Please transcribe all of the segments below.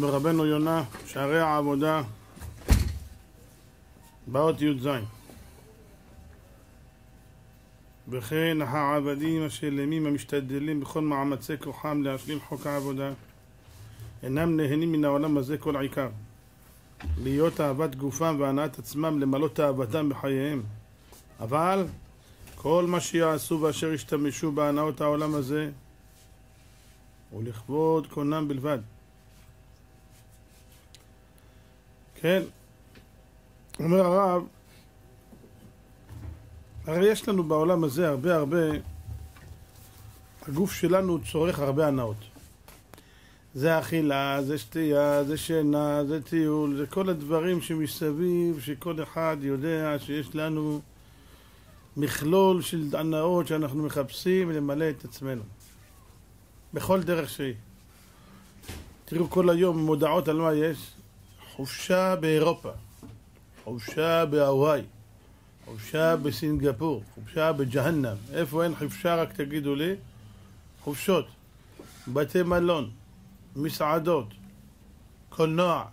ברבנו יונה, שערי העבודה, באות י"ז. וכן העבדים השלמים המשתדלים בכל מאמצי כוחם להשלים חוק העבודה. אינם נהנים מן העולם הזה כל עיקר. להיות אהבת גופם והנאת עצמם למלא תאוותם בחייהם. אבל כל מה שיעשו ואשר ישתמשו בהנאות העולם הזה ולכבוד קונם בלבד כן, אומר הרב, הרי יש לנו בעולם הזה הרבה הרבה, הגוף שלנו צורך הרבה הנאות. זה אכילה, זה שתייה, זה שינה, זה טיול, זה כל הדברים שמסביב, שכל אחד יודע שיש לנו מכלול של הנאות שאנחנו מחפשים למלא את עצמנו. בכל דרך שהיא. תראו כל היום מודעות על מה יש. חופשה באירופה, חופשה בהוואי, חופשה בסינגפור, חופשה בג'הנם. איפה אין חופשה רק תגידו לי? חופשות, בתי מלון, מסעדות, קולנוע,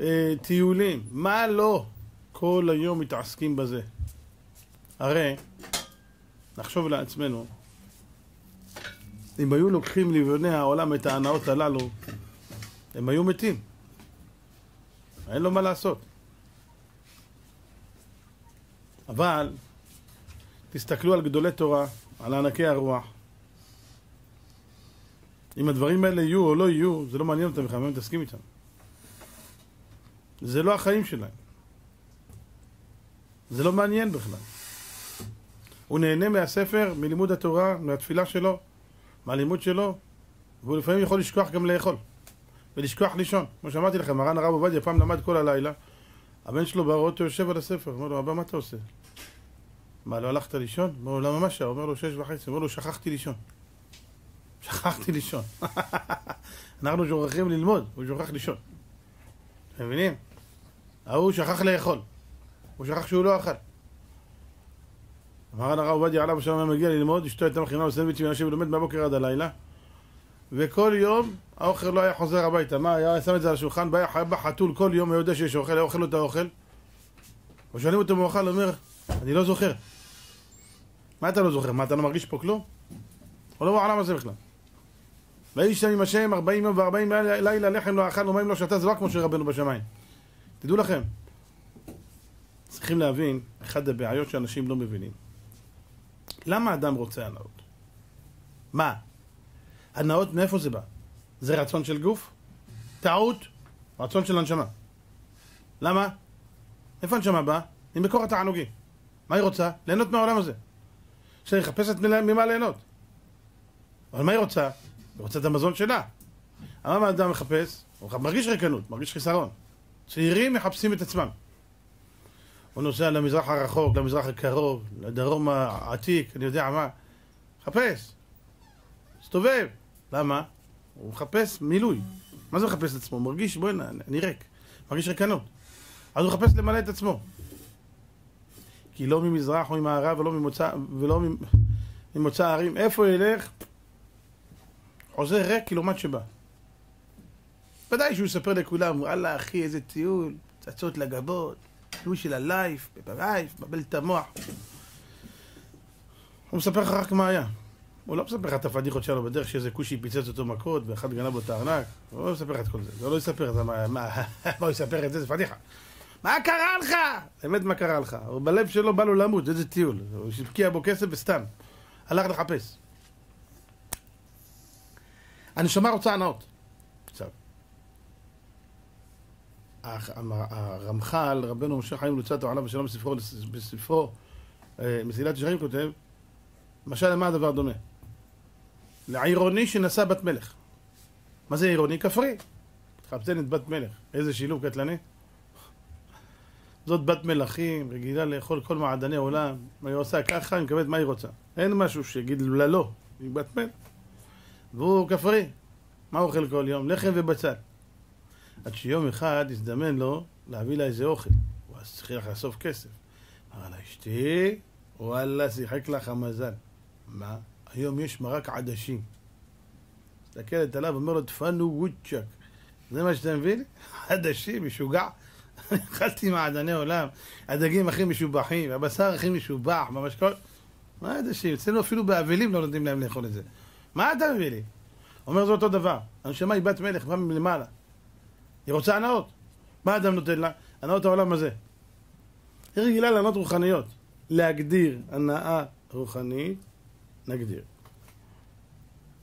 אה, טיולים, מה לא? כל היום מתעסקים בזה. הרי, נחשוב לעצמנו, אם היו לוקחים לבני העולם את ההנאות הללו, הם היו מתים. אין לו מה לעשות. אבל, תסתכלו על גדולי תורה, על ענקי הרוח. אם הדברים האלה יהיו או לא יהיו, זה לא מעניין אותם בכלל, הם מתעסקים איתם. זה לא החיים שלהם. זה לא מעניין בכלל. הוא נהנה מהספר, מלימוד התורה, מהתפילה שלו, מהלימוד שלו, והוא לפעמים יכול לשכוח גם לאכול. ולשכוח לישון. כמו שאמרתי לכם, מרן הרב עובדיה פעם למד כל הלילה, הבן שלו באוטו יושב על הספר, אומר לו, אבא, מה אתה עושה? מה, לא הלכת לישון? אומר לו, למה מה שעה? אומר לו, שש וחצי. אומר לו, שכחתי לישון. שכחתי לישון. אנחנו שוכחים ללמוד, הוא שוכח לישון. אתם מבינים? ההוא שכח לאכול. הוא שכח שהוא לא אכל. מרן הרב עובדיה עליו השלום מגיע ללמוד, אשתו הייתה מכינה בסנדוויצ'ים ויושב ולומד מהבוקר עד הלילה. וכל יום האוכל לא היה חוזר הביתה. מה, היה שם את זה על השולחן, בא חתול כל יום, הוא יודע שיש אוכל, היה אוכל לו את האוכל. ושואלים אותו מאוכל, הוא אומר, אני לא זוכר. מה אתה לא זוכר? מה, אתה לא מרגיש פה כלום? הוא לא בעולם הזה בכלל. ואיש שם עם השם ארבעים יום וארבעים לילה לחם לא אכל ומים לא שתה, זה לא כמו שרבנו בשמיים. תדעו לכם, צריכים להבין, אחת הבעיות שאנשים לא מבינים. למה אדם רוצה הנאות? מה? הנאות, מאיפה זה בא? זה רצון של גוף? טעות? רצון של הנשמה. למה? איפה הנשמה באה? היא מקור התענוגים. מה היא רוצה? ליהנות מהעולם הזה. שהיא מחפשת ממה ליהנות. אבל מה היא רוצה? היא רוצה את המזון שלה. אבל מה האדם מחפש? הוא מרגיש ריקנות, מרגיש חיסרון. צעירים מחפשים את עצמם. הוא נוסע למזרח הרחוק, למזרח הקרוב, לדרום העתיק, אני יודע מה. חפש. מסתובב. למה? הוא מחפש מילוי. מה זה מחפש את עצמו? הוא מרגיש, בוא'נה, אני ריק. מרגיש ריקנות. אז הוא מחפש למלא את עצמו. כי לא ממזרח או ממערב ולא ממוצא, ולא ממוצא הערים. איפה ילך? חוזר ריק כלעומת שבא. ודאי שהוא יספר לכולם, וואלה אחי, איזה טיול, צצות לגבות, טיול של הלייף, בלייף, מבלבל את המוח. הוא מספר לך רק מה היה. הוא לא מספר לך את הפדיחות שלו בדרך שאיזה כושי פיצץ אותו מכות ואחד גנב לו את הארנק. הוא לא מספר לך את כל זה. הוא לא יספר את זה. מה, מה הוא יספר את זה? זה פדיחה. מה קרה לך? באמת מה קרה לך? בלב שלו בא לו למות, איזה טיול. הוא השקיע בו כסף וסתם. הלך לחפש. הנשמה רוצה הנאות. קצת. הרמח"ל, רבנו משה חיים לוצת העולם ושלום בספרו, בספרו מסילת ישרים כותב, משל למה הדבר דומה? לעירוני שנשא בת מלך. מה זה עירוני? כפרי. מתחפשנת בת מלך. איזה שילוב קטלני. זאת בת מלכים, רגילה לאכול כל מעדני עולם. היא עושה ככה, היא מקבלת מה היא רוצה. אין משהו שיגיד לה לא, היא בת מלך. והוא כפרי. מה אוכל כל יום? לחם ובצל. עד שיום אחד הזדמן לו להביא לה איזה אוכל. הוא צריך לאסוף כסף. אמר לה, אשתי, וואלה, שיחק לך המזל. מה? היום יש מרק עדשים. מסתכלת עליו, אומר לו, תפנו וודצ'ק. זה מה שאתה מביא לי? חדשים, משוגע. אכלתי מעדני עולם, הדגים הכי משובחים, הבשר הכי משובח, במשקול. מה עדשים? אצלנו אפילו באבלים לא נותנים להם לאכול את זה. מה אתה מביא לי? אומר זה אותו דבר. הנשמה היא בת מלך, באה מלמעלה. היא רוצה הנאות. מה האדם נותן לה? הנאות העולם הזה. היא רגילה לענות רוחניות. להגדיר הנאה רוחנית, נגדיר.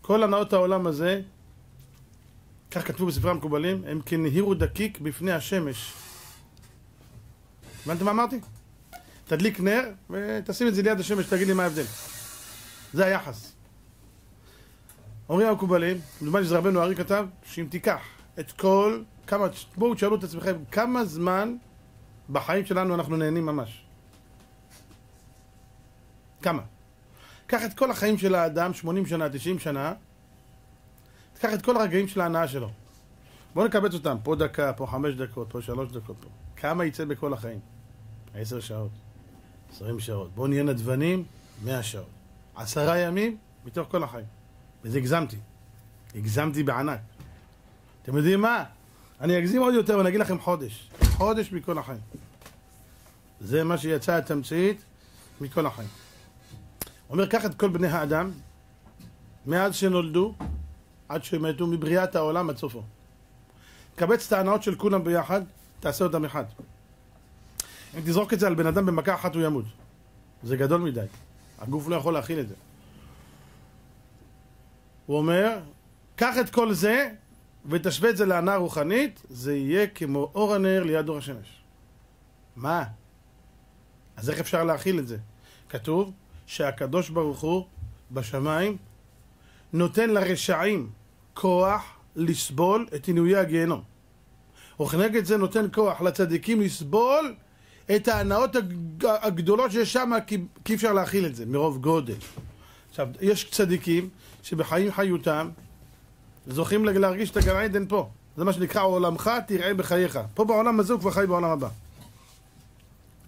כל הנאות העולם הזה, כך כתבו בספרי המקובלים, הם כנהירו דקיק בפני השמש. הבנתם מה אמרתי? תדליק נר ותשים את זה ליד השמש, תגיד לי מה ההבדל. זה היחס. אומרים המקובלים, נדמה שזה רבנו ארי כתב, שאם תיקח את כל, כמה, בואו תשאלו את עצמכם, כמה זמן בחיים שלנו אנחנו נהנים ממש? כמה? קח את כל החיים של האדם, 80 שנה, 90 שנה, תקח את כל הרגעים של ההנאה שלו. בואו נקבץ אותם, פה דקה, פה חמש דקות, פה שלוש דקות, פה. כמה יצא בכל החיים? עשר שעות, עשרים שעות. בואו נהיה נדבנים, מאה שעות. עשרה ימים מתוך כל החיים. וזה הגזמתי. הגזמתי בענק. אתם יודעים מה? אני אגזים עוד יותר ואני אגיד לכם חודש. חודש מכל החיים. זה מה שיצא התמצית מכל החיים. אומר, קח את כל בני האדם, מאז שנולדו עד שמתו, מבריאת העולם עד סופו. קבץ את ההנאות של כולם ביחד, תעשה אותם אחד. אם תזרוק את זה על בן אדם במכה אחת הוא ימות. זה גדול מדי. הגוף לא יכול להכיל את זה. הוא אומר, קח את כל זה ותשווה את זה להנאה רוחנית, זה יהיה כמו אור הנר ליד אור השמש. מה? אז איך אפשר להכיל את זה? כתוב שהקדוש ברוך הוא בשמיים נותן לרשעים כוח לסבול את עינויי הגיהנום. וכנגד זה נותן כוח לצדיקים לסבול את ההנאות הגדולות שיש שם, כי, כי אי אפשר להכיל את זה, מרוב גודל. עכשיו, יש צדיקים שבחיים חיותם זוכים להרגיש את הגן עדן פה. זה מה שנקרא עולמך תראה בחייך. פה בעולם הזה הוא כבר חי בעולם הבא.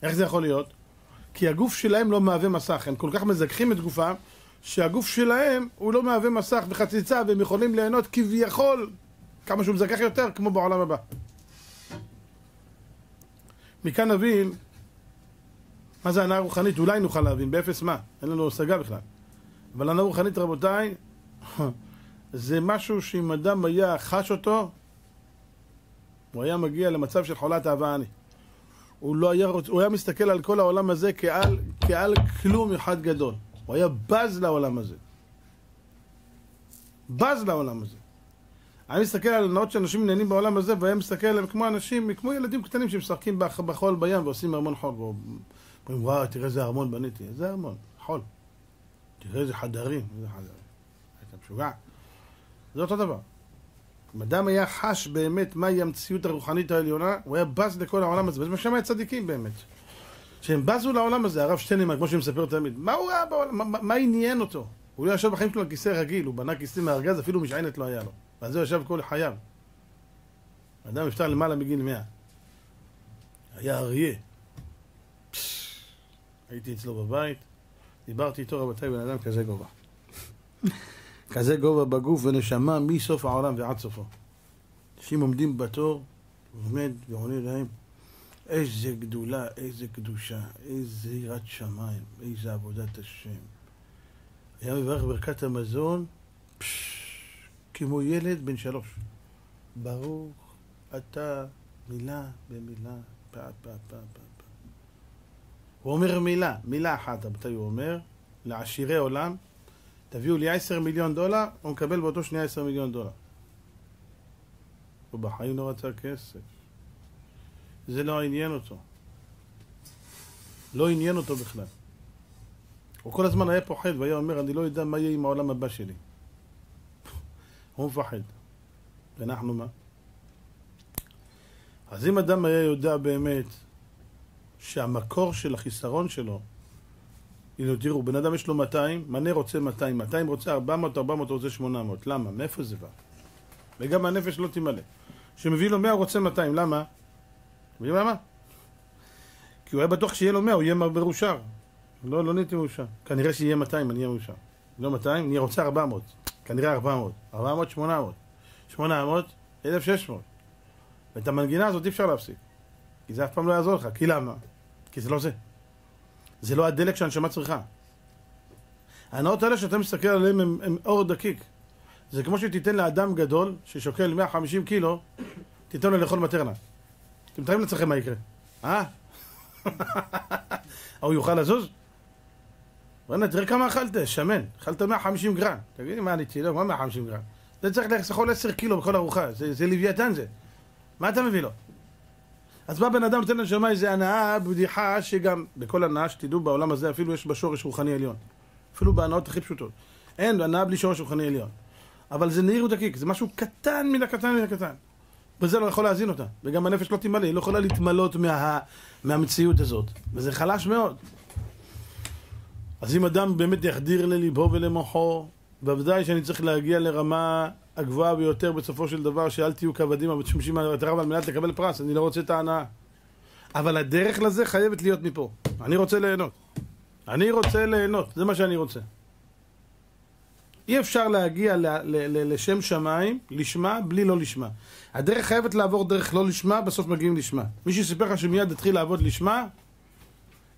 איך זה יכול להיות? כי הגוף שלהם לא מהווה מסך, הם כל כך מזכחים את גופם, שהגוף שלהם הוא לא מהווה מסך וחציצה, והם יכולים ליהנות כביכול, כמה שהוא מזכח יותר, כמו בעולם הבא. מכאן נבין מה זה הנאה רוחנית, אולי נוכל להבין, באפס מה, אין לנו השגה בכלל. אבל הנאה רוחנית, רבותיי, זה משהו שאם אדם היה חש אותו, הוא היה מגיע למצב של חולת אהבה אני. הוא לא היה, הוא היה מסתכל על כל העולם הזה כעל, כעל כלום אחד גדול. הוא היה בז לעולם הזה. בז לעולם הזה. אני מסתכל על הנאות שאנשים נהנים בעולם הזה, והם מסתכל עליהם כמו אנשים, כמו ילדים קטנים שמשחקים בחול בים ועושים ארמון חול. ואומרים, וואו, תראה איזה ארמון בניתי. איזה ארמון? חול. תראה איזה חדרים. איזה חדרים. אתה משוגע. זה אותו דבר. אם אדם היה חש באמת מהי המציאות הרוחנית העליונה, הוא היה בז לכל העולם הזה, וזה מה שהם צדיקים באמת. שהם בזו לעולם הזה, הרב שטיינמן, כמו שמספר תמיד, מה הוא ראה בעולם, מה, מה עניין אותו? הוא לא ישב בחיים שלו על כיסא רגיל, הוא בנה כיסא מארגז, אפילו משענת לא היה לו. ועל זה הוא ישב כל חייו. אדם נפטר למעלה מגיל מאה. היה אריה. הייתי אצלו בבית, דיברתי איתו, רבותיי, בן אדם כזה גובה. כזה גובה בגוף ונשמה מסוף העולם ועד סופו. אנשים עומדים בתור, עומד ועונה להם, איזה גדולה, איזה קדושה, איזה יראת שמיים, איזה עבודת השם. היה מברך ברכת המזון, פשש, כמו ילד בן שלוש. ברוך אתה מילה במילה, פה פה פה פה. הוא אומר מילה, מילה אחת, מתי הוא אומר? לעשירי עולם, תביאו לי עשר מיליון דולר, הוא מקבל באותו שנייה עשר מיליון דולר. הוא בחיים לא רצה כסף. זה לא עניין אותו. לא עניין אותו בכלל. הוא כל הזמן היה פוחד והיה אומר, אני לא יודע מה יהיה עם העולם הבא שלי. הוא מפחד. ואנחנו מה? אז אם אדם היה יודע באמת שהמקור של החיסרון שלו, הנה תראו, בן אדם יש לו 200, מנה רוצה 200, 200 רוצה 400, 400 רוצה 800, למה? מאיפה זה בא? וגם הנפש לא תמלא. כשמביא לו 100 הוא רוצה 200, למה? אתם יודעים למה? כי הוא היה בטוח שיהיה לו 100, הוא יהיה מרושע. לא, לא נהייתי מאושר. כנראה שיהיה 200, אני אהיה מאושר. לא 200, אני רוצה 400. כנראה 400. 400, 800. 800, 1,600. ואת המנגינה הזאת אי אפשר להפסיק. כי זה אף פעם לא יעזור לך. כי למה? כי זה לא זה. זה לא הדלק שהנשמה צריכה. ההנאות האלה שאתה מסתכל עליהן הם אור דקיק. זה כמו שתיתן לאדם גדול ששוקל 150 קילו, תיתן לו לאכול מטרנה. אתם מתארים לעצמכם מה יקרה. אה? הוא יוכל לזוז? בוא'נה, תראה כמה אכלת, שמן. אכלת 150 גרם. תגיד לי, מה אני צילום? מה 150 גרם? זה צריך לאכול 10 קילו בכל ארוחה. זה, זה לוויתן זה. מה אתה מביא לו? אז בא בן אדם נותן לנשמה איזה הנאה, בדיחה, שגם בכל הנאה שתדעו בעולם הזה אפילו יש בה שורש רוחני עליון. אפילו בהנאות הכי פשוטות. אין הנאה בלי שורש רוחני עליון. אבל זה נהיר ודקיק, זה משהו קטן מן הקטן מן הקטן. וזה לא יכול להזין אותה. וגם הנפש לא תמלא, היא לא יכולה להתמלות מה, מהמציאות הזאת. וזה חלש מאוד. אז אם אדם באמת יחדיר לליבו ולמוחו, בוודאי שאני צריך להגיע לרמה הגבוהה ביותר בסופו של דבר, שאל תהיו כעבדים המשמשים את הרב על מנת לקבל פרס, אני לא רוצה את ההנאה. אבל הדרך לזה חייבת להיות מפה. אני רוצה ליהנות. אני רוצה ליהנות, זה מה שאני רוצה. אי אפשר להגיע ל- ל- ל- לשם שמיים, לשמה, בלי לא לשמה. הדרך חייבת לעבור דרך לא לשמה, בסוף מגיעים לשמה. מי שסיפר לך שמיד יתחיל לעבוד לשמה,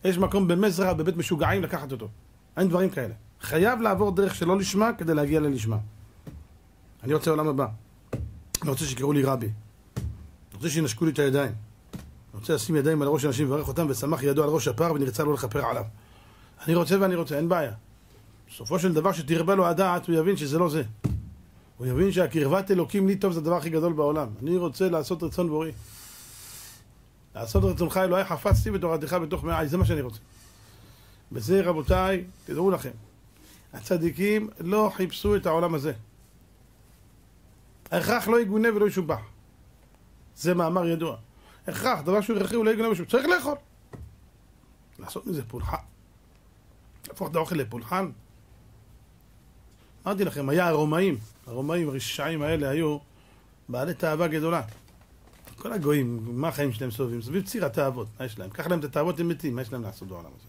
יש מקום במזרע, בבית משוגעים, לקחת אותו. אין דברים כאלה. חייב לעבור דרך שלא לשמה כדי להגיע ללשמה. אני רוצה עולם הבא. אני רוצה שיקראו לי רבי. אני רוצה שינשקו לי את הידיים. אני רוצה לשים ידיים על ראש אנשים ולברך אותם ושמח ידו על ראש הפר ונרצה לו לכפר עליו. אני רוצה ואני רוצה, אין בעיה. בסופו של דבר שתרבה לו הדעת, הוא יבין שזה לא זה. הוא יבין שהקרבת אלוקים לי טוב זה הדבר הכי גדול בעולם. אני רוצה לעשות רצון בורי. לעשות רצונך אלוהי חפצתי בתורתך בתוך מעי, זה מה שאני רוצה. בזה רבותיי, תדעו לכם, הצדיקים לא חיפשו את העולם הזה. ההכרח לא יגונה ולא ישובח. זה מאמר ידוע. הכרח, דבר שהוא הכרחי הוא לא יגונה ושובח. צריך לאכול. לעשות מזה פולחן. להפוך את האוכל לפולחן. אמרתי לכם, היה הרומאים, הרומאים הרשעים האלה היו בעלי תאווה גדולה. כל הגויים, מה החיים שלהם סובבים? סביב ציר התאוות, מה יש להם? קח להם את התאוות, הם מתים, מה יש להם לעשות בעולם הזה?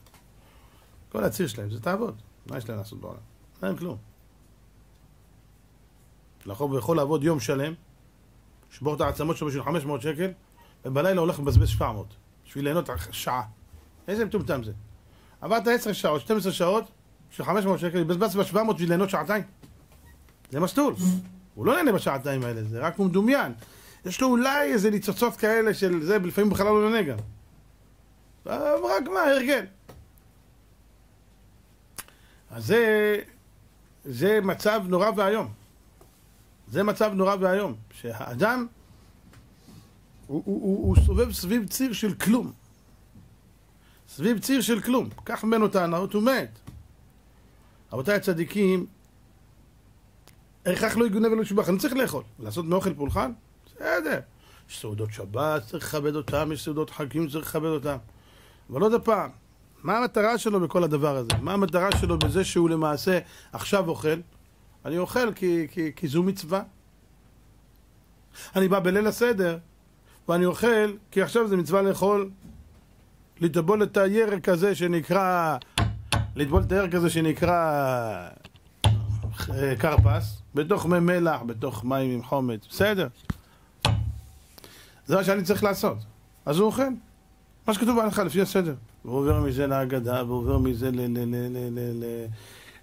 כל הציר שלהם זה תאוות, מה יש להם לעשות בעולם? אין להם כלום. לחוב יכול לעבוד יום שלם, לשבור את העצמות שלו בשביל 500 שקל, ובלילה הולך לבזבז 700, בשביל ליהנות שעה. איזה מטומטם זה? עבדת 10 שעות, 12 שעות, בשביל 500 שקל, בזבזת ב-700 בשביל ליהנות שעתיים. זה מסטול. הוא לא נהנה בשעתיים האלה, זה רק הוא מדומיין. יש לו אולי איזה ניצוצות כאלה של זה, לפעמים בכלל לא נהנה גם. רק מה, הרגל. אז זה, זה מצב נורא ואיום. זה מצב נורא ואיום. שהאדם, הוא, הוא, הוא, הוא סובב סביב ציר של כלום. סביב ציר של כלום. קח ממנו את ההנאות, הוא מת. רבותיי הצדיקים, הכרח לא יגונה ולא ישבח, אני צריך לאכול. לעשות מאוכל פולחן? בסדר. יש סעודות שבת, צריך לכבד אותם, יש סעודות חגים, צריך לכבד אותם. אבל עוד פעם, מה המטרה שלו בכל הדבר הזה? מה המטרה שלו בזה שהוא למעשה עכשיו אוכל? אני אוכל כי, כי, כי זו מצווה. אני בא בליל הסדר, ואני אוכל כי עכשיו זה מצווה לאכול, לטבול את הירק הזה שנקרא, לטבול את הירק הזה שנקרא כרפס, בתוך מי מלח, בתוך מים עם חומץ, בסדר. זה מה שאני צריך לעשות. אז הוא אוכל. מה שכתוב בהלכה, לפי הסדר. הוא עובר מזה להגדה, והוא עובר מזה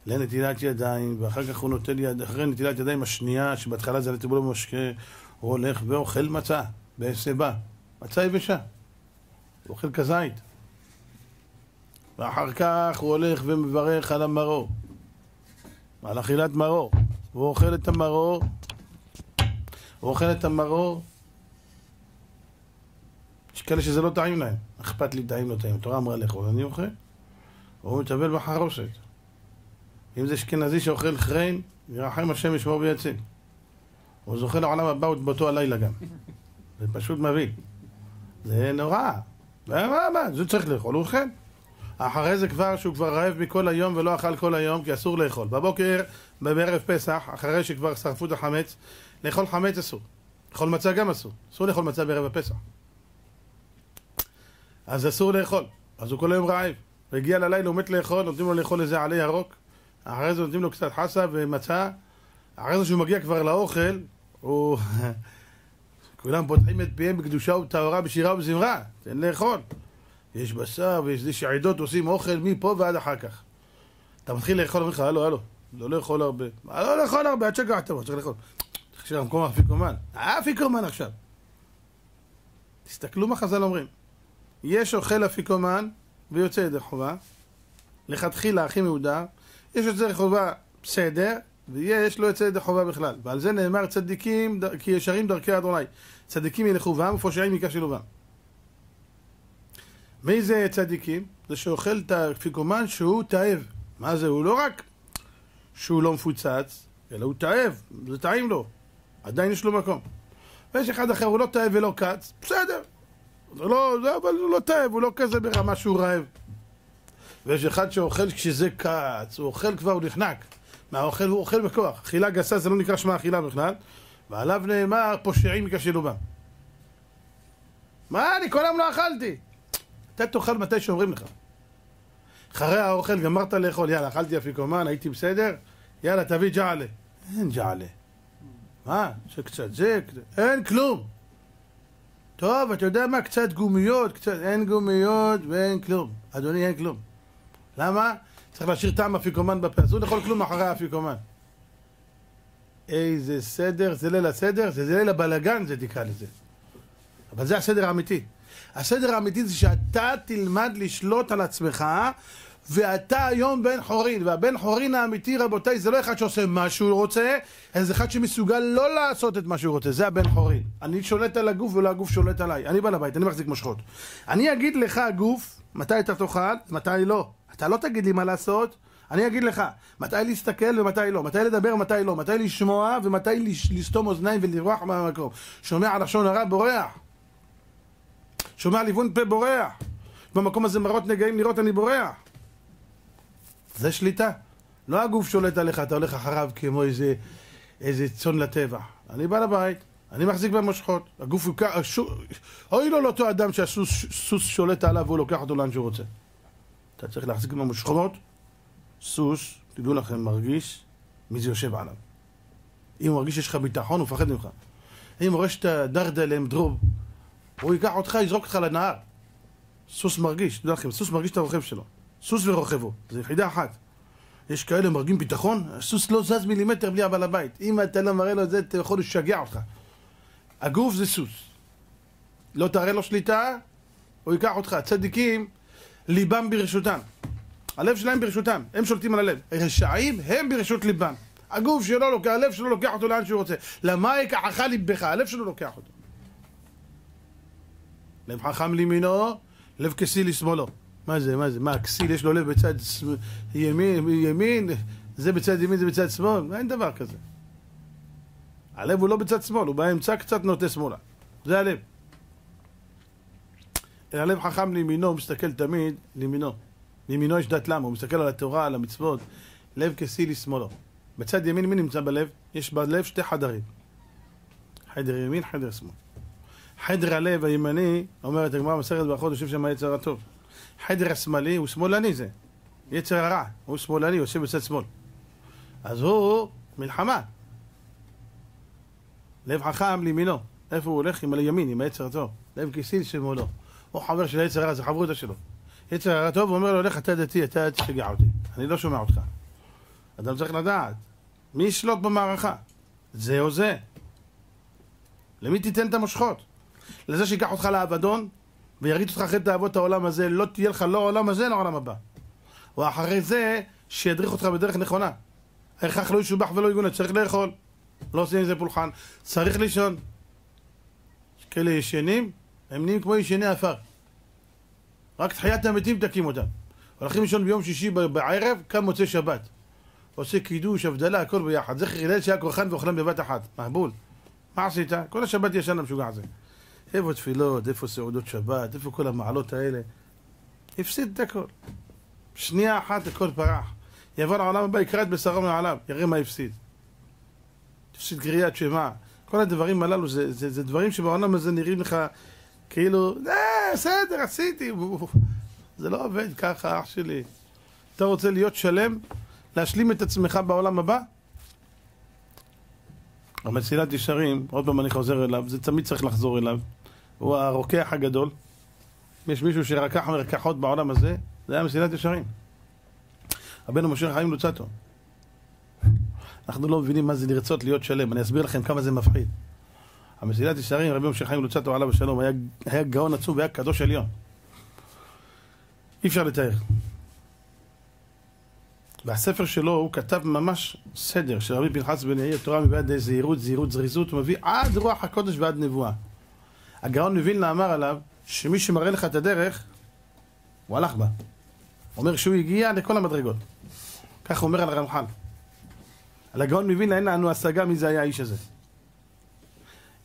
לנטילת ידיים, ואחר כך הוא נוטל יד, אחרי נטילת ידיים השנייה, שבהתחלה זה לטיבול במשקה, הוא הולך ואוכל מצה, בהסבה. מצה יבשה. הוא אוכל כזית. ואחר כך הוא הולך ומברך על המרור. על אכילת מרור. הוא אוכל את המרור, הוא אוכל את המרור. יש כאלה שזה לא טעים להם. אכפת לי טעים לא טעים. התורה אמרה לאכול, אני אוכל. והוא מטבל בחרושת. אם זה אשכנזי שאוכל חריין, ירחם השם ישמור ויציל. הוא זוכה לעולם הבא באותו הלילה גם. זה פשוט מביא. זה נורא. מה, מה, זה צריך לאכול, הוא אוכל. אחרי זה כבר שהוא כבר רעב מכל היום ולא אכל כל היום כי אסור לאכול. בבוקר, בערב פסח, אחרי שכבר שרפו את החמץ, לאכול חמץ אסור. לאכול מצה גם אסור. אסור לאכול מצה בערב הפסח. אז אסור לאכול. אז הוא כל היום רעב. והגיע ללילה, הוא מת לאכול, נותנים לו לאכול איזה עלי ירוק. אחרי זה נותנים לו קצת חסה ומצה. אחרי זה שהוא מגיע כבר לאוכל, הוא כולם פותחים את פיהם בקדושה ובטהרה, בשירה ובזמרה, תן לאכול. יש בשר ויש שעדות עושים אוכל מפה ועד אחר כך. אתה מתחיל לאכול, אומרים לך, הלו, הלו, לא לאכול הרבה. לא לאכול הרבה? עד שגעת, צריך לאכול. תחשב, המקום האפיקומן. האפיקומן עכשיו. תסתכלו מה חז"ל אומרים. יש אוכל אפיקומן ויוצא ידי חובה. לכתחילה הכי מהודר. יש יוצא ידי חובה בסדר, ויש לא יוצא ידי חובה בכלל. ועל זה נאמר צדיקים כי ישרים דרכי אדוני. צדיקים ילכו בם ופושעים ייכשלו בם. מי זה צדיקים? זה שאוכל את האפיקומן שהוא תאב. מה זה? הוא לא רק שהוא לא מפוצץ, אלא הוא תאב, זה טעים לו. עדיין יש לו מקום. ויש אחד אחר, הוא לא תאב ולא קץ, בסדר. זה לא, זה, אבל הוא לא תאב, הוא לא כזה ברמה שהוא רעב. ויש אחד שאוכל כשזה קץ, הוא אוכל כבר, הוא נחנק. מהאוכל הוא אוכל בכוח. אכילה גסה זה לא נקרא שמה אכילה בכלל. ועליו נאמר פושעים יכשלו בם. מה, אני כל היום לא אכלתי. אתה תאכל מתי שאומרים לך. אחרי האוכל גמרת לאכול, יאללה, אכלתי אפיקומן, הייתי בסדר, יאללה, תביא ג'עלה. אין ג'עלה. מה? שקצת זה, אין כלום. טוב, אתה יודע מה? קצת גומיות, קצת... אין גומיות ואין כלום. אדוני, אין כלום. למה? צריך להשאיר טעם אפיקומן בפה. אסור לאכול כלום אחרי האפיקומן. איזה סדר, זה ליל הסדר, זה, זה ליל הבלגן, זה תקרא לזה. אבל זה הסדר האמיתי. הסדר האמיתי זה שאתה תלמד לשלוט על עצמך ואתה היום בן חורין, והבן חורין האמיתי רבותיי זה לא אחד שעושה מה שהוא רוצה, אלא זה אחד שמסוגל לא לעשות את מה שהוא רוצה, זה הבן חורין. אני שולט על הגוף ולא הגוף שולט עליי, אני בעל הבית, אני מחזיק מושכות. אני אגיד לך הגוף, מתי אתה תאכל, מתי לא. אתה לא תגיד לי מה לעשות, אני אגיד לך מתי להסתכל ומתי לא, מתי לדבר ומתי לא, מתי לשמוע ומתי לסתום אוזניים ולברוח מהמקום. שומע לשון הרע בורח. שומע ליוון פה בורח. במקום הזה מראות נגעים לראות אני בורח. זה שליטה. לא הגוף שולט עליך, אתה הולך אחריו כמו איזה, איזה צאן לטבע. אני בעל הבית, אני מחזיק במושכות. הגוף הוא ככה, אוי לו לאותו אדם שהסוס שולט עליו והוא לוקח אותו לאן שהוא רוצה. אתה צריך להחזיק במושכות, סוס, תדעו לכם, מרגיש מי זה יושב עליו. אם הוא מרגיש שיש לך ביטחון, הוא מפחד ממך. אם הוא רואה שאתה דרדלם, דרוב, הוא ייקח אותך, יזרוק אותך לנהר. סוס מרגיש, תדעו לכם, סוס מרגיש את הרוכב שלו. סוס ורוכבו, זו יחידה אחת. יש כאלה מרגים ביטחון, הסוס לא זז מילימטר בלי הבעל הבית. אם אתה לא מראה לו את זה, אתה יכול לשגע אותך. הגוף זה סוס. לא תראה לו שליטה, הוא ייקח אותך. צדיקים, ליבם ברשותם. הלב שלהם ברשותם, הם שולטים על הלב. רשעים, הם ברשות ליבם. הגוף שלו לוקח, הלב שלו לוקח אותו לאן שהוא רוצה. למה יקחך ליבך? הלב שלו לוקח אותו. לב חכם לימינו, לב כסיל לשמאלו. מה זה, מה זה, מה, הכסיל יש לו לב בצד ימין, ימין, זה בצד ימין, זה בצד שמאל? אין דבר כזה. הלב הוא לא בצד שמאל, הוא באמצע קצת נוטה שמאלה. זה הלב. הלב חכם לימינו, הוא מסתכל תמיד לימינו. לימינו יש דת למה, הוא מסתכל על התורה, על המצוות. לב כסיל לשמאלו. בצד ימין, מי נמצא בלב? יש בלב שתי חדרים. חדר ימין, חדר שמאל. חדר הלב הימני, אומרת הגמרא מסכת ברכות, יושב שם היצר הטוב. חדר השמאלי הוא שמאלני זה. יצר הרע, הוא שמאלני, יושב בצד שמאל. אז הוא מלחמה. לב חכם לימינו. איפה הוא הולך? עם הימין, עם היצר הטוב. לב כסיל שמאלו. הוא חבר של היצר הרע, זה חברותא שלו. יצר הרע טוב, הוא אומר לו, לך אתה דתי, אתה תשגע אותי. אני לא שומע אותך. אדם צריך לדעת, מי ישלוט במערכה? זה או זה? למי תיתן את המושכות? לזה שיקח אותך לאבדון ויריץ אותך אחרי תאוות העולם הזה, לא תהיה לך לא העולם הזה, לא העולם הבא. או אחרי זה, שידריך אותך בדרך נכונה. ההכרח לא ישובח ולא יגונה, צריך לאכול. לא עושים עם זה פולחן. צריך לישון. יש כאלה ישנים, הם נהיים כמו ישני עפר. רק תחיית המתים תקים אותם. הולכים לישון ביום שישי בערב, קם מוצא שבת. עושה קידוש, הבדלה, הכל ביחד. זכר הלל שהיה כוחן ואוכלן בבת אחת. מהבול. מה עשית? כל השבת ישן המשוגע הזה. איפה תפילות, איפה סעודות שבת, איפה כל המעלות האלה? הפסיד את הכל. שנייה אחת הכל פרח. יבוא לעולם הבא, יקרא את בשרו מהעולם, יראה מה הפסיד. הפסיד קריאת שמע. כל הדברים הללו זה, זה, זה דברים שבעולם הזה נראים לך כאילו, אה, בסדר, עשיתי. זה לא עובד ככה, אח שלי. אתה רוצה להיות שלם? להשלים את עצמך בעולם הבא? המסילת ישרים, עוד פעם אני חוזר אליו, זה תמיד צריך לחזור אליו. הוא הרוקח הגדול. יש מישהו שרקח מרקחות בעולם הזה, זה היה מסילת ישרים. רבנו משה חיים לוצטו. אנחנו לא מבינים מה זה לרצות להיות שלם, אני אסביר לכם כמה זה מפחיד. המסילת ישרים, רבי משה חיים לוצטו עליו השלום, היה, היה גאון עצום והיה קדוש עליון. אי אפשר לתאר. והספר שלו, הוא כתב ממש סדר של רבי פנחס בן יאיר, תורה מביאה זהירות, זהירות, זריזות, הוא מביא עד רוח הקודש ועד נבואה. הגאון מווילנה אמר עליו, שמי שמראה לך את הדרך, הוא הלך בה. אומר שהוא הגיע לכל המדרגות. כך אומר על הרמח"ל. על הגאון מווילנה אין לנו השגה מי זה היה האיש הזה.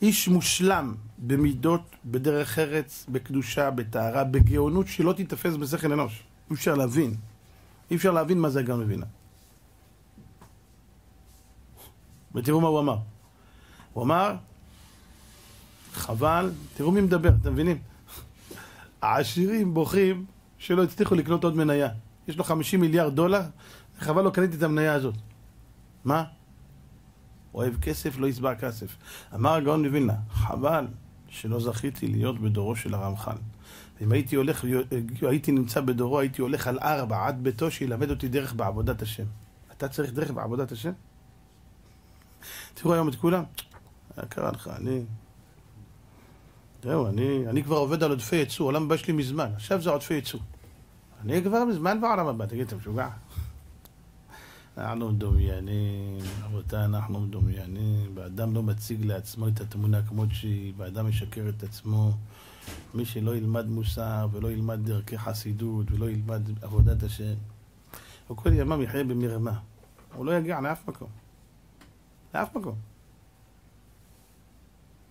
איש מושלם במידות, בדרך ארץ, בקדושה, בטהרה, בגאונות שלא תיתפס בשכל אנוש. אי אפשר להבין. אי אפשר להבין מה זה הגאון מווילנה. ותראו מה הוא אמר. הוא אמר, חבל, תראו מי מדבר, אתם מבינים? העשירים בוכים שלא הצליחו לקנות עוד מניה. יש לו 50 מיליארד דולר, חבל לא קניתי את המניה הזאת. מה? אוהב כסף, לא ישבע כסף. אמר הגאון מווילנה, חבל שלא זכיתי להיות בדורו של הרמח"ל. אם הייתי הולך, הייתי נמצא בדורו, הייתי הולך על ארבע עד ביתו שילמד אותי דרך בעבודת השם. אתה צריך דרך בעבודת השם? תראו היום את כולם. מה קרה לך? אני... זהו, אני, אני כבר עובד על עודפי ייצוא, העולם הבא שלי מזמן, עכשיו זה עודפי ייצוא. אני כבר מזמן בעולם הבא, תגיד, אתה משוגע? אנחנו מדומיינים, רבותיי, אנחנו מדומיינים, ואדם לא מציג לעצמו את התמונה כמות שהיא, ואדם משקר את עצמו. מי שלא ילמד מוסר, ולא ילמד דרכי חסידות, ולא ילמד עבודת השם, הוא כל ימיו יחיה במרמה. הוא לא יגיע לאף מקום. לאף מקום.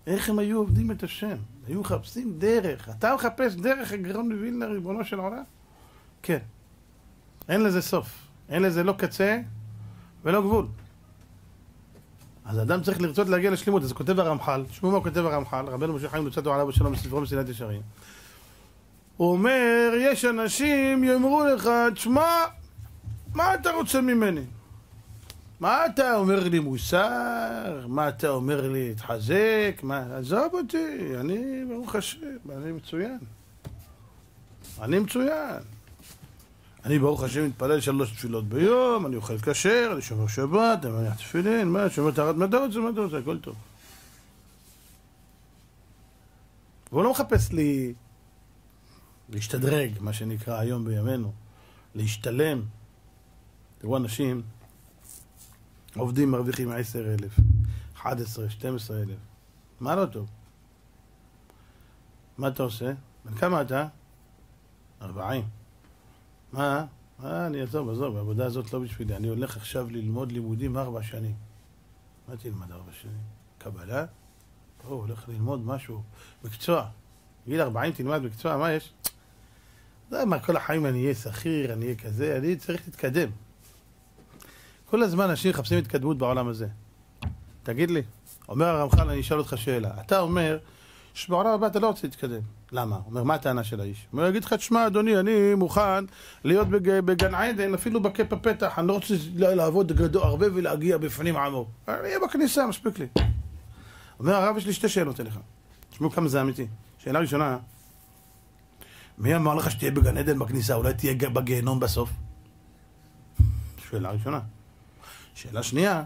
איך הם היו עובדים את השם? היו מחפשים דרך. אתה מחפש דרך הגרון מווילנה, ריבונו של עולם? כן. אין לזה סוף. אין לזה לא קצה ולא גבול. אז אדם צריך לרצות להגיע לשלימות. אז כותב הרמח"ל, תשמעו מה כותב הרמח"ל, רבנו משה חיים לוצאתו עליו בשלום בספרו מסילת ישרים. הוא אומר, יש אנשים יאמרו לך, תשמע, מה אתה רוצה ממני? מה אתה אומר לי מוסר? מה אתה אומר לי התחזק? מה... עזוב אותי, אני ברוך השם, אני מצוין. אני מצוין. אני ברוך השם מתפלל שלוש תפילות ביום, אני אוכל כשר, אני שומר שבת, אני מניח תפילין, מה, שומר טהרת מדעות, זה זה הכל טוב. והוא לא מחפש לי להשתדרג, מה שנקרא היום בימינו, להשתלם. תראו אנשים עובדים מרוויחים עשר אלף, אחד עשרה, שתים עשרה אלף. מה לא טוב? מה אתה עושה? בן כמה אתה? ארבעים. מה? מה, אני אעזוב, עזוב, העבודה הזאת לא בשבילי. אני הולך עכשיו ללמוד לימודים ארבע שנים. מה תלמד ארבע שנים? קבלה? הוא הולך ללמוד משהו, מקצוע. גיל ארבעים תלמד מקצוע, מה יש? לא מה, כל החיים אני אהיה שכיר, אני אהיה כזה, אני צריך להתקדם. כל הזמן אנשים מחפשים התקדמות בעולם הזה. תגיד לי, אומר הרמח"ל, אני אשאל אותך שאלה. אתה אומר שבעולם הבא אתה לא רוצה להתקדם. למה? הוא אומר, מה הטענה של האיש? הוא אומר, יגיד לך, תשמע, אדוני, אני מוכן להיות בג... בגן עדן, אפילו בקאפ הפתח, אני לא רוצה לעבוד גדול הרבה ולהגיע בפנים עמוק. אני אהיה בכניסה, מספיק לי. אומר הרב, יש לי שתי שאלות אליך. תשמעו כמה זה אמיתי. שאלה ראשונה, מי אמר לך שתהיה בגן עדן בכניסה, אולי תהיה בגיהנום בסוף? שאלה ראשונה. שאלה שנייה,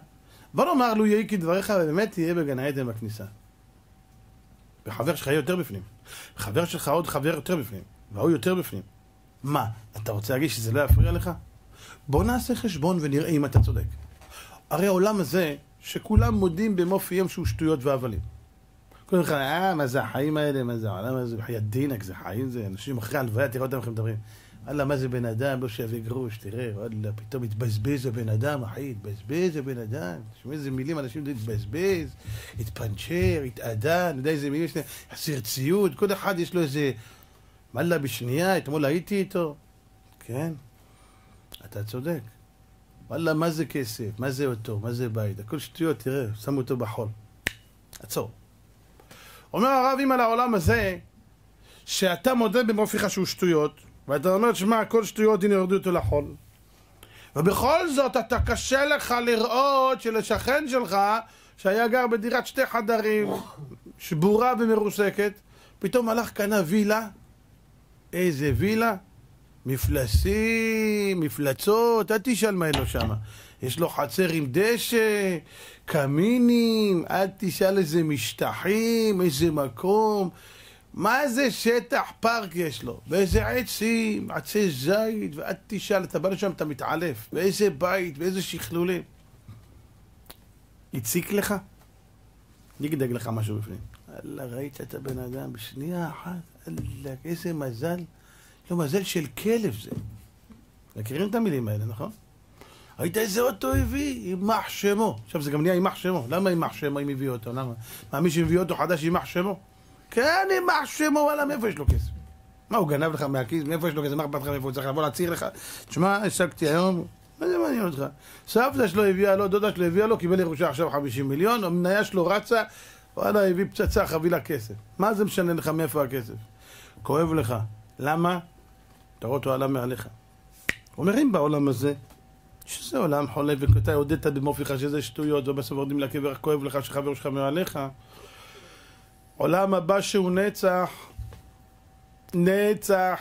בוא נאמר לו יהי כדבריך ובאמת תהיה בגן העדן בכניסה. וחבר שלך יהיה יותר בפנים. חבר שלך עוד חבר יותר בפנים. והוא יותר בפנים. מה, אתה רוצה להגיד שזה לא יפריע לך? בוא נעשה חשבון ונראה אם אתה צודק. הרי העולם הזה, שכולם מודים במו פיהם שהוא שטויות והבלים. כולם לך, אה, מה זה החיים האלה, מה זה העולם הזה, בחיית דינק, זה חיים, זה אנשים אחרי הלוויה, תראה אותם איך הם מדברים. וואלה, מה זה בן אדם, לא שווה גרוש, תראה, וואלה, פתאום התבזבז הבן אדם, אחי, התבזבז הבן אדם. תשמע איזה מילים אנשים יודעים, התבזבז, התפנצ'ר, התאדה, אני יודע איזה מילים יש להם, חסר ציוד, כל אחד יש לו איזה... וואלה, בשנייה, אתמול הייתי איתו. כן, אתה צודק. וואלה, מה זה כסף? מה זה אותו? מה זה בית? הכל שטויות, תראה, שמו אותו בחול. עצור. אומר הרב, אם על העולם הזה, שאתה מודה במופיך שהוא שטויות, ואתה אומר, שמע, הכל שטויות, הנה יורדו אותו לחול. ובכל זאת, אתה קשה לך לראות שלשכן שלך שהיה גר בדירת שתי חדרים, שבורה ומרוסקת, פתאום הלך קנה וילה, איזה וילה? מפלסים, מפלצות, אל תשאל מה אין לו שם. יש לו חצר עם דשא, קמינים, אל תשאל איזה משטחים, איזה מקום. מה זה שטח פארק יש לו? ואיזה עצים, עצי זית, ואל תשאל, אתה בא לשם, אתה מתעלף. ואיזה בית, ואיזה שכלולים. הציק לך? אני אגדג לך משהו בפנים. אללה, ראית את הבן אדם בשנייה אחת? אללה, איזה מזל. לא, מזל של כלב זה. מכירים את המילים האלה, נכון? ראית איזה אוטו הביא? יימח שמו. עכשיו זה גם נהיה יימח שמו. למה יימח שמו אם הביא אותו? למה? מה, מי שהביא אותו חדש יימח שמו? כן, יימח שמו, וואלה, מאיפה יש לו כסף? מה, הוא גנב לך מהכיס? מאיפה יש לו כסף? מה אכפת לך מאיפה הוא צריך לבוא להצהיר לך? תשמע, השגתי היום, מה זה מעניין אותך? סבתא שלו הביאה לו, דודה שלו הביאה לו, קיבל ירושה עכשיו 50 מיליון, המניה שלו רצה, וואלה, הביא פצצה, חבילה כסף. מה זה משנה לך מאיפה הכסף? כואב לך. למה? אתה רואה אותו עלה מעליך. אומרים בעולם הזה, שזה עולם חולה, ואתה הודית במופיך שזה שטויות, ובסוף יורדים לקבר, כואב לך שחבר שלך מעליך. עולם הבא שהוא נצח, נצח,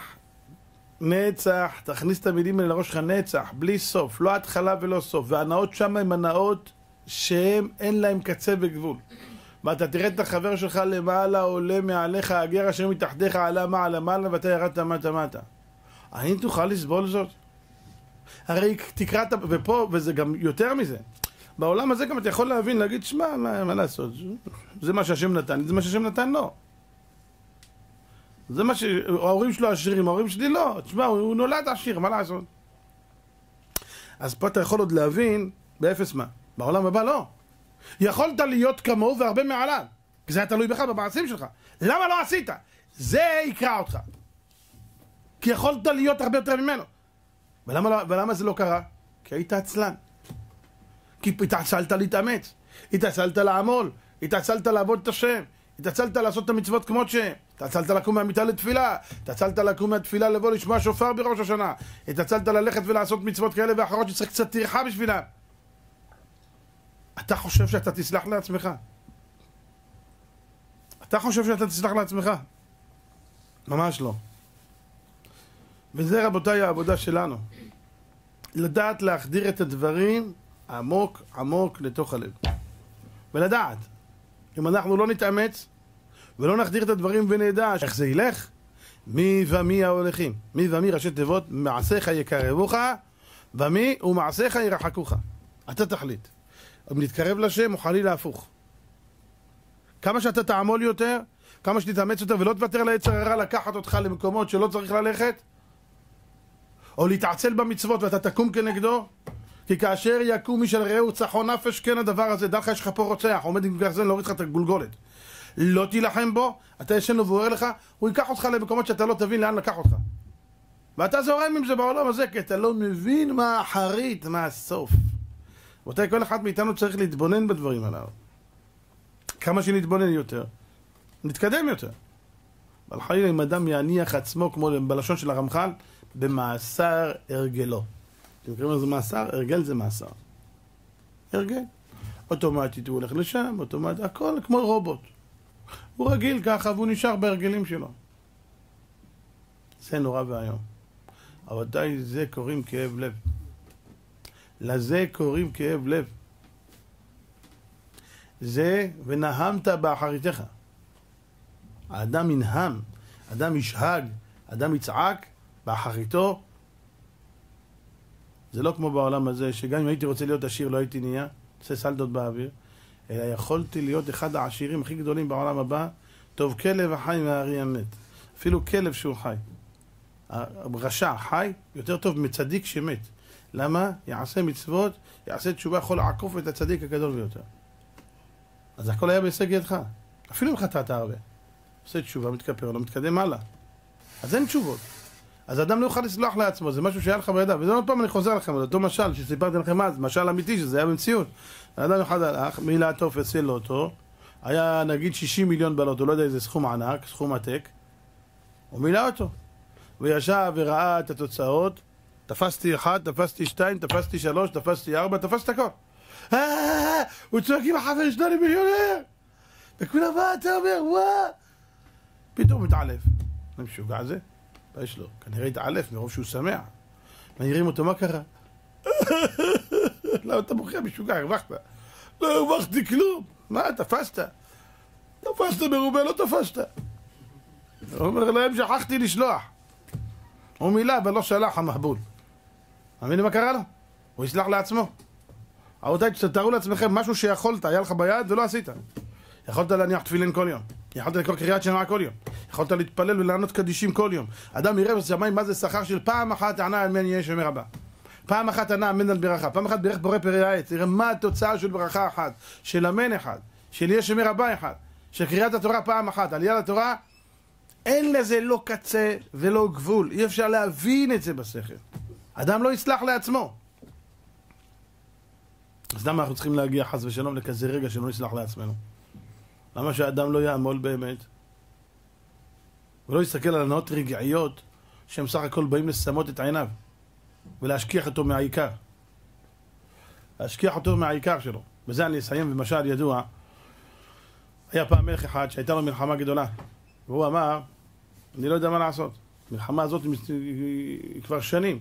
נצח, תכניס את המילים האלה לראש שלך, נצח, בלי סוף, לא התחלה ולא סוף, והנאות שם הן הנאות שהן אין להן קצה וגבול. ואתה תראה את החבר שלך למעלה עולה מעליך, הגר אשר מתחתיך עלה מעלה מעלה ואתה ירדת מטה מטה. האם תוכל לסבול זאת? הרי תקרא את ה... ופה, וזה גם יותר מזה. בעולם הזה גם אתה יכול להבין, להגיד, שמע, מה, מה לעשות? זה מה שהשם נתן, זה מה שהשם נתן לו. זה מה ש... ההורים שלו עשירים, ההורים שלי לא. תשמע, הוא נולד עשיר, מה לעשות? אז פה אתה יכול עוד להבין, באפס מה. בעולם הבא לא. יכולת להיות כמוהו והרבה מעליו. כי זה היה תלוי בך, במעשים שלך. למה לא עשית? זה יקרע אותך. כי יכולת להיות הרבה יותר ממנו. ולמה, לא, ולמה זה לא קרה? כי היית עצלן. כי התעצלת להתאמץ, התעצלת לעמול, התעצלת לעבוד את השם, התעצלת לעשות את המצוות כמות שהן, התעצלת לקום מהמיטה לתפילה, התעצלת לקום מהתפילה לבוא לשמוע שופר בראש השנה, התעצלת ללכת ולעשות מצוות כאלה ואחרות שצריך קצת טרחה בשבילם. אתה חושב שאתה תסלח לעצמך? אתה חושב שאתה תסלח לעצמך? ממש לא. וזה רבותיי העבודה שלנו. לדעת להחדיר את הדברים עמוק עמוק לתוך הלב. ולדעת, אם אנחנו לא נתאמץ ולא נחדיר את הדברים ונדע איך זה ילך, מי ומי ההולכים. מי ומי ראשי תיבות, מעשיך יקרבוך, ומי ומעשיך ירחקוך. אתה תחליט. אם נתקרב לשם או חלילה הפוך. כמה שאתה תעמול יותר, כמה שתתאמץ יותר ולא תוותר ליצר הרע לקחת אותך למקומות שלא צריך ללכת, או להתעצל במצוות ואתה תקום כנגדו, כי כאשר יקום איש על רעהו צחו נפש כן הדבר הזה, דע לך יש לך פה רוצח, עומד עם גרזן להוריד לך את הגולגולת. לא תילחם בו, אתה ישן לו לך, הוא ייקח אותך למקומות שאתה לא תבין לאן לקח אותך. ואתה זורם עם זה בעולם הזה, כי אתה לא מבין מה האחרית, מה הסוף. רבותיי, כל אחד מאיתנו צריך להתבונן בדברים הללו. כמה שנתבונן יותר, נתקדם יותר. אבל חלילה אם אדם יניח עצמו, כמו בלשון של הרמח"ל, במאסר הרגלו. אתם מכירים מה זה מאסר? הרגל זה מאסר. הרגל. אוטומטית הוא הולך לשם, אוטומטית, הכל כמו רובוט. הוא רגיל ככה והוא נשאר בהרגלים שלו. זה נורא ואיום. אבל די, זה קוראים כאב לב. לזה קוראים כאב לב. זה ונהמת באחריתך. האדם ינהם, אדם ישהג, אדם יצעק באחריתו. זה לא כמו בעולם הזה, שגם אם הייתי רוצה להיות עשיר לא הייתי נהיה, עושה סלדות באוויר, אלא יכולתי להיות אחד העשירים הכי גדולים בעולם הבא, טוב כלב החי מהארי המת. אפילו כלב שהוא חי. רשע חי יותר טוב מצדיק שמת. למה? יעשה מצוות, יעשה תשובה, יכול לעקוף את הצדיק הגדול ביותר. אז הכל היה בהישג ידך. אפילו אם חטאת הרבה. עושה תשובה, מתכפר, לא מתקדם הלאה. אז אין תשובות. אז אדם לא יוכל לסלוח לעצמו, זה משהו שהיה לך בידיו. וזה עוד פעם אני חוזר לכם על אותו משל שסיפרתי לכם אז, משל אמיתי שזה היה במציאות. אדם אחד הלך, מילא הטופס של לוטו, היה נגיד 60 מיליון בלוטו, לא יודע איזה סכום ענק, סכום עתק, הוא מילא אותו. הוא ישב וראה את התוצאות, תפסתי אחת, תפסתי שתיים, תפסתי שלוש, תפסתי ארבע, תפסת הכל. אה, הוא צועק עם החבר שלו, אני מיליונר! וכולם, מה אתה אומר? מה? פתאום הוא מתעלף. אני משוגע זה? מה יש לו? כנראה התעלף מרוב שהוא שמח. מעירים אותו, מה קרה? למה אתה בוכה משוגע? הרווחת. לא הרווחתי כלום. מה, תפסת? תפסת מרובה, לא תפסת. הוא אומר להם, שכחתי לשלוח. הוא מילא ולא שלח המהבול. מבינים מה קרה לו? הוא יסלח לעצמו. רבותיי, תתארו לעצמכם משהו שיכולת, היה לך ביד ולא עשית. יכולת להניח תפילין כל יום. יכולת לקרוא קריאת שמע כל יום. יכולת להתפלל ולענות קדישים כל יום. אדם יראה בשמיים מה זה שכר של פעם אחת ענה אמן יהיה שומר הבא. פעם אחת ענה אמן על ברכה. פעם אחת בירך בורא פרי העץ. תראה מה התוצאה של ברכה אחת. של אמן אחד. של יהיה שומר הבא אחד. של קריאת התורה פעם אחת. עלייה לתורה אין לזה לא קצה ולא גבול. אי אפשר להבין את זה בשכל. אדם לא יסלח לעצמו. אז למה אנחנו צריכים להגיע חס ושלום לכזה רגע שלא נסלח לעצמנו? למה שהאדם לא יעמול באמת? ולא יסתכל על הנאות רגעיות שהם סך הכל באים לסמות את עיניו ולהשכיח אותו מהעיקר. להשכיח אותו מהעיקר שלו. בזה אני אסיים במשל ידוע. היה פעם מלך אחד שהייתה לו מלחמה גדולה והוא אמר, אני לא יודע מה לעשות. המלחמה הזאת היא כבר שנים.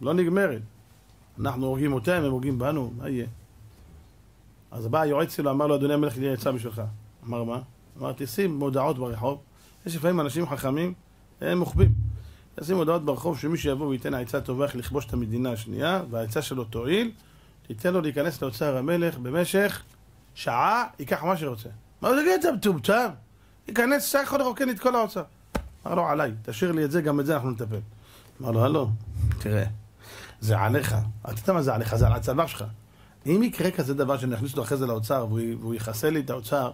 לא נגמרת. אנחנו הורגים אותם, הם הורגים בנו, מה יהיה? אז בא היועץ שלו, אמר לו, אדוני המלך, לי עצה בשבילך. אמר מה? אמר, תשים מודעות ברחוב. יש לפעמים אנשים חכמים, הם מוחבים. תשים מודעות ברחוב שמישהו יבוא וייתן עצה טובה איך לכבוש את המדינה השנייה, והעצה שלו תועיל, תיתן לו להיכנס לאוצר המלך במשך שעה, ייקח מה שרוצה. מה יגיד, אתה מטומטם? ייכנס שעה יכול לרוקן את כל האוצר. אמר לו, עליי, תשאיר לי את זה, גם את זה אנחנו נטפל. אמר לו, הלו, תראה, זה עליך. אתה יודע מה זה עליך? זה על הצוואר שלך. אם יקרה כזה דבר שאני אכניס אותו אחרי זה לאוצר והוא יכסה לי את האוצר,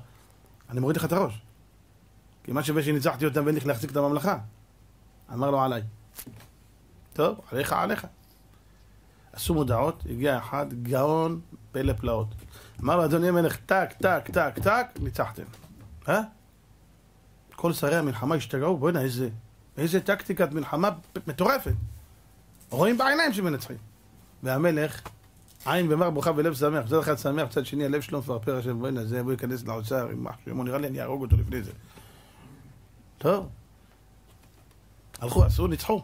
אני מוריד לך את הראש. כי מה שווה שניצחתי אותם ואין לי להחזיק את הממלכה. אמר לו עליי. טוב, עליך עליך. עשו מודעות, הגיע אחד, גאון פלא פלאות. אמר לו, אדוני המלך, טק, טק, טק, טק, ניצחתם. אה? כל שרי המלחמה השתגעו, בוא'נה, איזה, איזה טקטיקת מלחמה מטורפת. רואים בעיניים שמנצחים. והמלך, עין במר ברוכה ולב שמח, מצד אחד שמח, מצד שני הלב שלו מפרפר השם, בוא'נה, זה בוא ייכנס לאוצר עם משהו, נראה לי אני אהרוג אותו לפני זה. טוב. הלכו, עשו, ניצחו.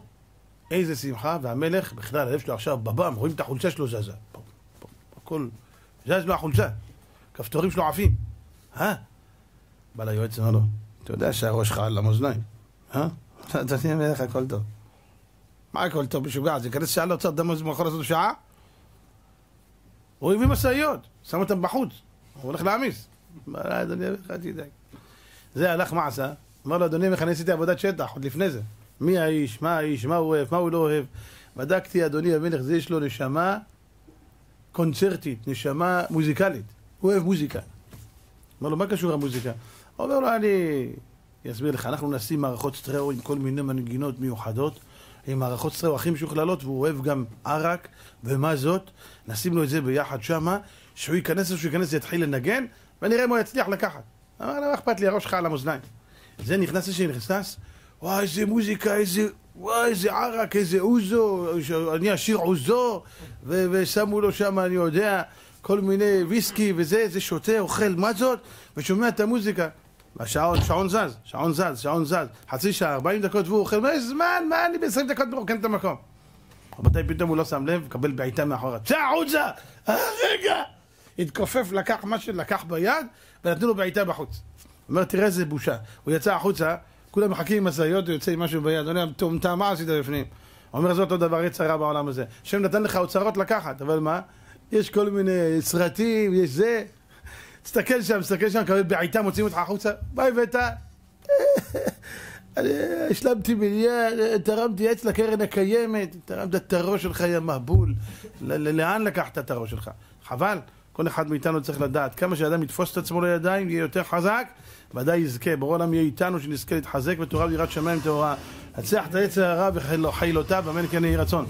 איזה שמחה, והמלך, בכלל, הלב שלו עכשיו בבם, רואים את החולצה שלו זזה. הכל, זז לו החולצה. כפתורים שלו עפים. אה? בא ליועץ, אמר לו, אתה יודע שהראש שלך על המאזניים, אה? אתה יודע, איך הכל טוב. מה הכל טוב משוגע? זה ייכנס שעה לאוצר דם יכול לעשות שעה? הוא הביא משאיות, שם אותם בחוץ, הוא הולך להעמיס. אדוני, אל תדאג. זה הלך מה עשה? אמר לו, אדוני, אני עשיתי עבודת שטח, עוד לפני זה. מי האיש, מה האיש, מה הוא אוהב, מה הוא לא אוהב. בדקתי, אדוני המלך, זה יש לו נשמה קונצרטית, נשמה מוזיקלית. הוא אוהב מוזיקה. אמר לו, מה קשור המוזיקה? אומר לו, אני אסביר לך, אנחנו נשים מערכות סטריאו עם כל מיני מנגינות מיוחדות. עם מערכות הכי משוכללות, והוא אוהב גם ערק, ומה זאת? נשים לו את זה ביחד שמה, שהוא ייכנס שהוא ייכנס ויתחיל לנגן, ונראה אם הוא יצליח לקחת. אמר לו, מה אכפת לי, הראש שלך על המאזניים. זה נכנס איזה נכנס, וואי, איזה מוזיקה, איזה, וואי, איזה ערק, איזה אוזו, אני אשיר עוזו, ו- ושמו לו שם, אני יודע, כל מיני ויסקי וזה, זה שותה, אוכל, מה זאת? ושומע את המוזיקה. השעון, שעון זז, שעון זז, שעון זז, חצי שעה, 40 דקות והוא אוכל, מה יש זמן, מה אני ב-20 דקות מרוקן את המקום. רבותיי, פתאום הוא לא שם לב, מקבל בעיטה מאחורה, צא החוצה! אה, רגע! התכופף, לקח מה שלקח ביד, ונתנו לו בעיטה בחוץ. הוא אומר, תראה איזה בושה. הוא יצא החוצה, כולם מחכים עם משאיות, הוא יוצא עם משהו ביד, אומר, מטומטם, מה עשית בפנים? אומר, זה אותו דבר, יצא רע בעולם הזה. השם נתן לך אוצרות לקחת, אבל מה? יש כל מיני סרטים, יש זה. תסתכל שם, תסתכל שם, מקבל בעיטה, מוציאים אותך החוצה, מה הבאת? השלמתי מיליארד, תרמתי עץ לקרן הקיימת, תרמת את הראש שלך, יא מבול. לאן לקחת את הראש שלך? חבל. כל אחד מאיתנו צריך לדעת, כמה שאדם יתפוס את עצמו לידיים, יהיה יותר חזק, ודאי יזכה. ברור העולם יהיה איתנו, שנזכה להתחזק בתורה ויראת שמיים טהורה. הצליח את העץ הרע וחילותיו, אמן כן יהי רצון.